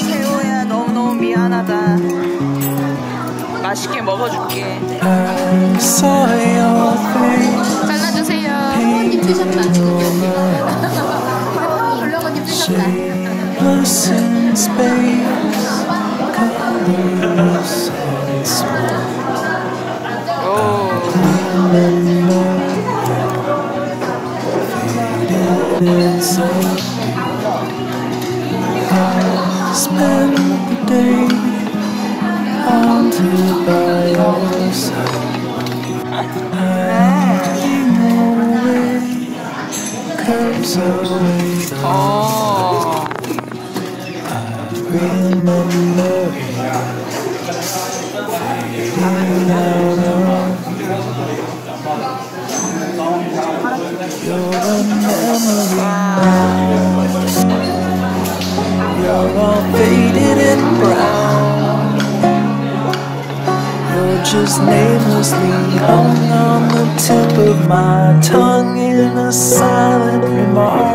세호야 너무너무 미안하다 맛있게 먹어줄게 I saw your face 잘라주세요. 뜨셨다 지금 여기. 블로거님 뜨셨다. Faded inside I spend the day haunted by your side I know it curves away. The 어 remember fading out of You're a memory You're all faded and brown. You're just namelessly hung on the tip of my tongue in a silent remark